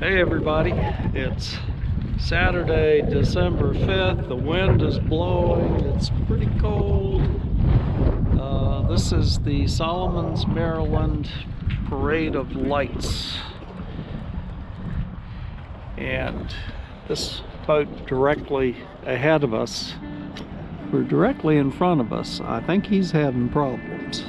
Hey everybody, it's Saturday, December 5th. The wind is blowing, it's pretty cold. Uh, this is the Solomons, Maryland Parade of Lights. And this boat directly ahead of us, or directly in front of us, I think he's having problems.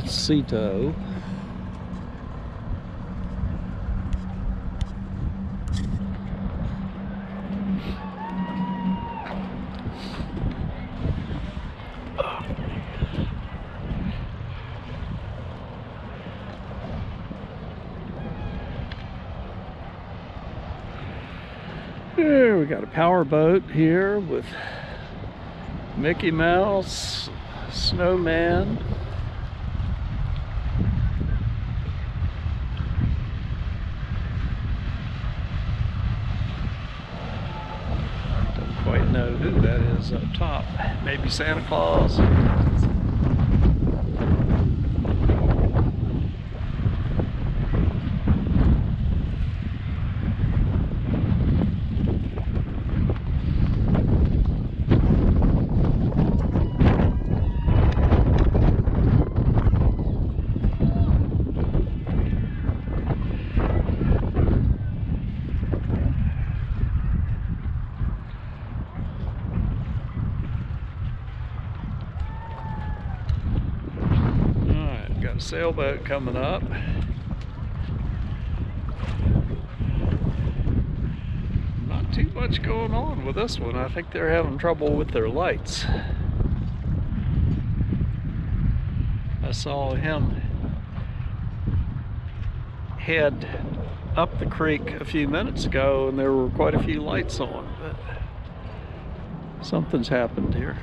That's Cito. Here we got a power boat here with Mickey Mouse, Snowman. Don't quite know who that is up top. Maybe Santa Claus. Sailboat coming up. Not too much going on with this one. I think they're having trouble with their lights. I saw him head up the creek a few minutes ago and there were quite a few lights on, but something's happened here.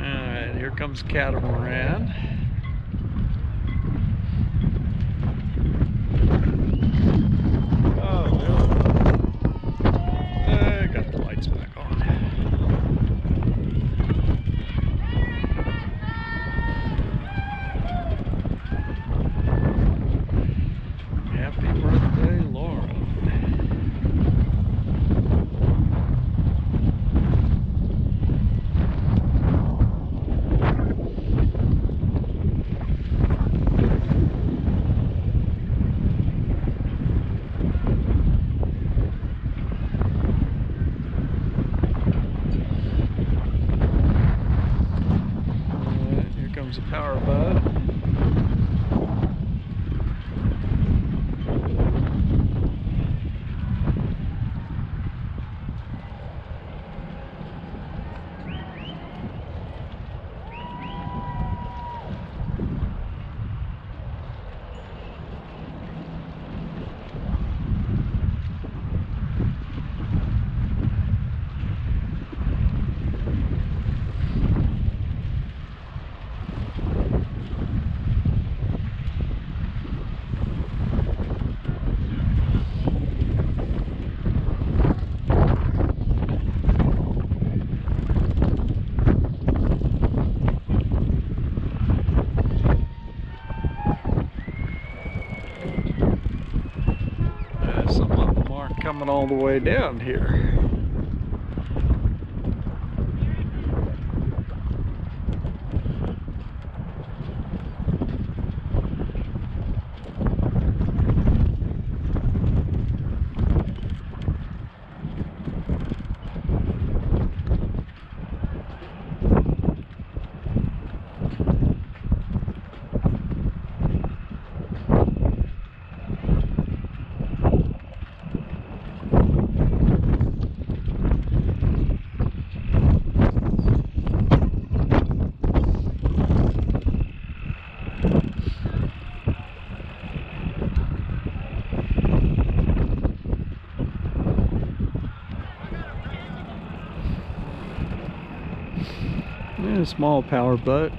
Alright, here comes Catamaran. Oh, no. Uh, got the lights back on. Happy birthday, Laura. Alright, here comes a power boat. Uh, some of them aren't coming all the way down here. Small power boat.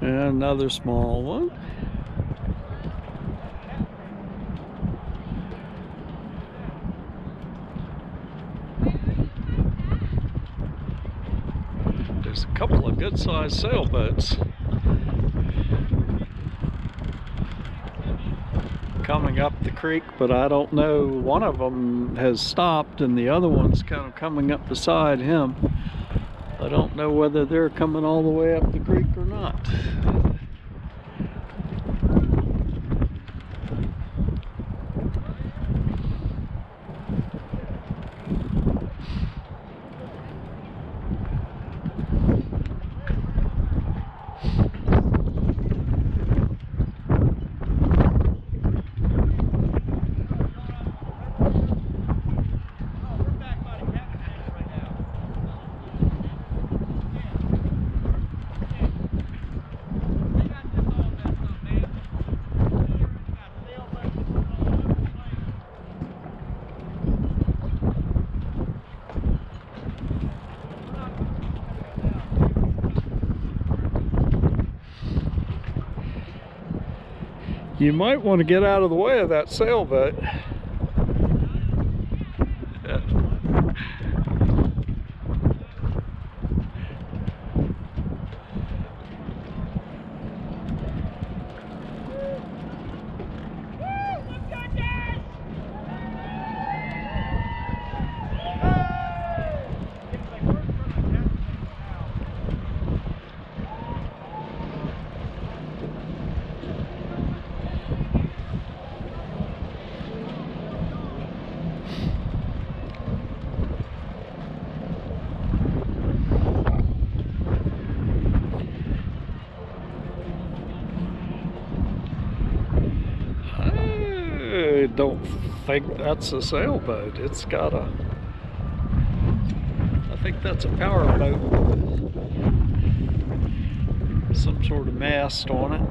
And another small one. There's a couple of good sized sailboats coming up the creek, but I don't know. One of them has stopped and the other one's kind of coming up beside him. I don't know whether they're coming all the way up the creek or not. You might want to get out of the way of that sailboat. I don't think that's a sailboat. It's got a. I think that's a power boat. Some sort of mast on it.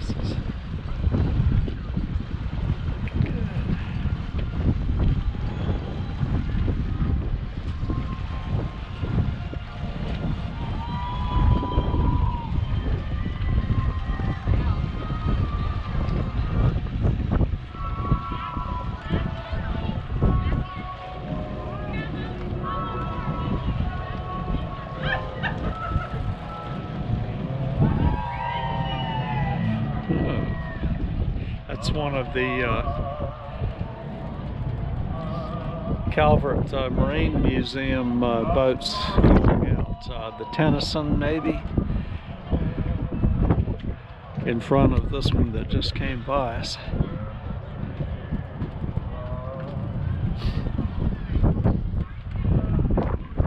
This is- Oh. That's one of the uh, Calvert uh, Marine Museum uh, boats going out. Uh, the Tennison, maybe, in front of this one that just came by us.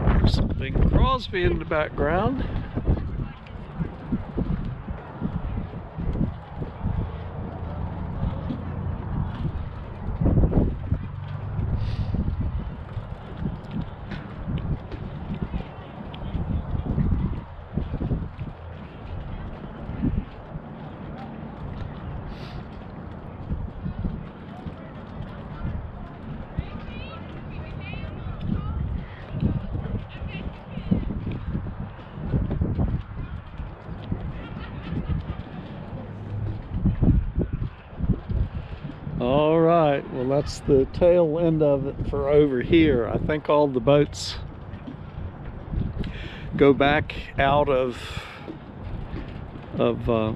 There's some Bing Crosby in the background. All right, well, that's the tail end of it for over here. I think all the boats go back out of of uh,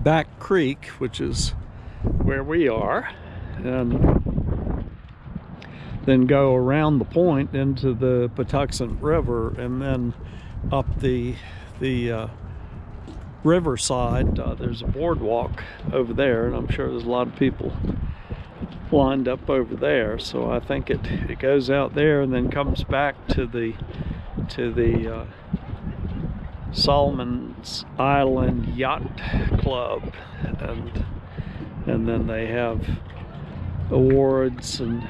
Back Creek, which is where we are, and then go around the point into the Patuxent River, and then up the the uh, riverside. Uh, there's a boardwalk over there, and I'm sure there's a lot of people lined up over there. So I think it it goes out there and then comes back to the to the uh, Solomons Island Yacht Club, and and then they have awards and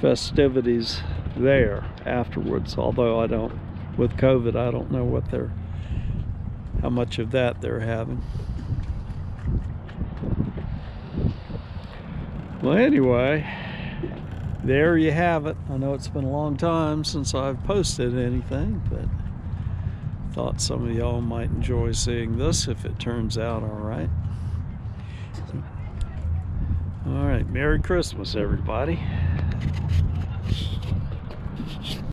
festivities there afterwards. Although I don't, with COVID, I don't know what they're, how much of that they're having. Well, anyway, there you have it. I know it's been a long time since I've posted anything, but thought some of y'all might enjoy seeing this if it turns out all right. All right, Merry Christmas, everybody.